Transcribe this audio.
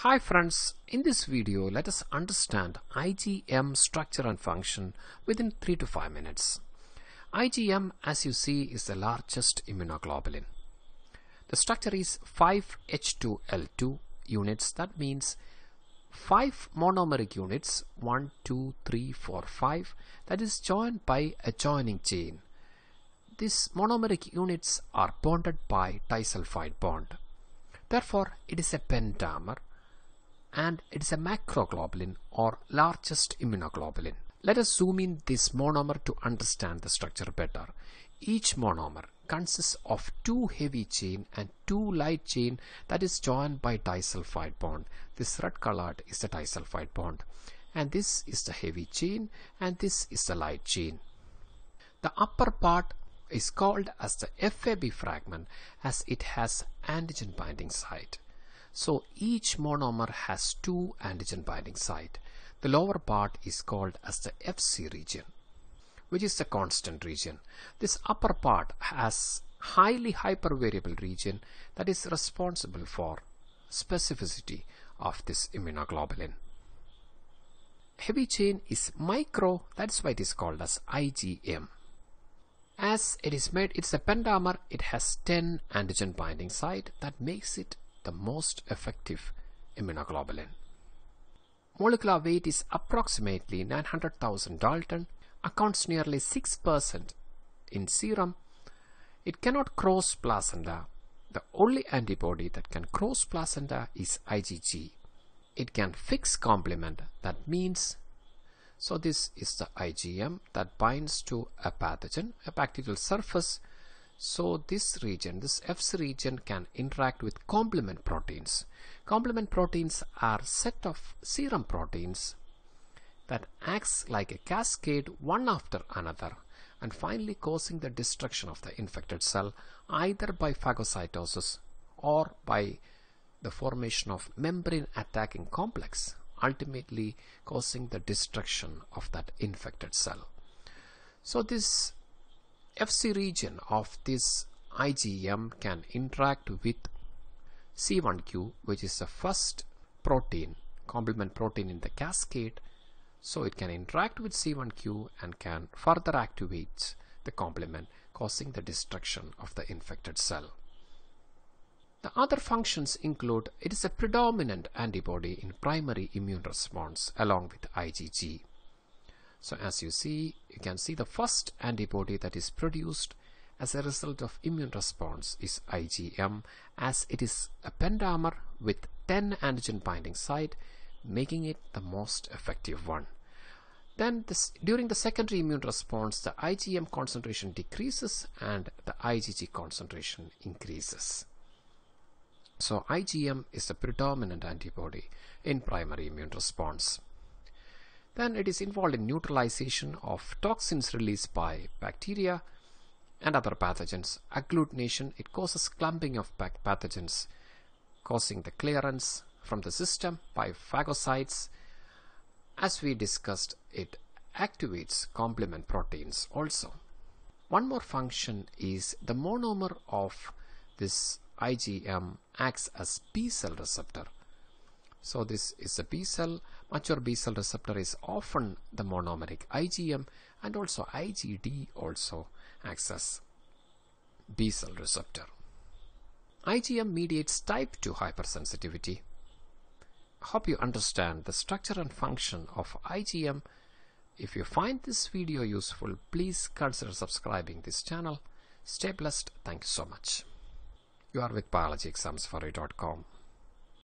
Hi friends, in this video let us understand IgM structure and function within 3 to 5 minutes. IgM as you see is the largest immunoglobulin. The structure is 5H2L2 units that means 5 monomeric units 1, 2, 3, 4, 5 that is joined by a joining chain. These monomeric units are bonded by disulfide bond. Therefore, it is a pentamer and it is a macroglobulin or largest immunoglobulin. Let us zoom in this monomer to understand the structure better. Each monomer consists of two heavy chain and two light chain that is joined by disulfide bond. This red colored is the disulfide bond and this is the heavy chain and this is the light chain. The upper part is called as the FAB fragment as it has antigen binding site. So each monomer has two antigen binding site. The lower part is called as the FC region which is the constant region. This upper part has highly hypervariable region that is responsible for specificity of this immunoglobulin. Heavy chain is micro that's why it is called as IgM. As it is made, it's a pentamer, it has 10 antigen binding site that makes it the most effective immunoglobulin. Molecular weight is approximately 900,000 Dalton, accounts nearly 6% in serum. It cannot cross placenta. The only antibody that can cross placenta is IgG. It can fix complement, that means so this is the IgM that binds to a pathogen, a bacterial surface. So this region, this Fc region can interact with complement proteins. Complement proteins are set of serum proteins that acts like a cascade one after another and finally causing the destruction of the infected cell either by phagocytosis or by the formation of membrane attacking complex ultimately causing the destruction of that infected cell. So this FC region of this IgM can interact with C1q which is the first protein, complement protein in the cascade. So it can interact with C1q and can further activate the complement causing the destruction of the infected cell. The other functions include it is a predominant antibody in primary immune response along with IgG. So as you see, you can see the first antibody that is produced as a result of immune response is IgM as it is a pentamer with 10 antigen binding site making it the most effective one. Then this, during the secondary immune response the IgM concentration decreases and the IgG concentration increases. So IgM is the predominant antibody in primary immune response. Then it is involved in neutralization of toxins released by bacteria and other pathogens. Agglutination, it causes clumping of pathogens causing the clearance from the system by phagocytes. As we discussed, it activates complement proteins also. One more function is the monomer of this IgM acts as B cell receptor. So this is a B cell, mature B cell receptor is often the monomeric IgM and also IgD also acts as B cell receptor. IgM mediates type 2 hypersensitivity. Hope you understand the structure and function of IgM. If you find this video useful, please consider subscribing this channel. Stay blessed. Thank you so much. You are with biologyexamsforyou.com.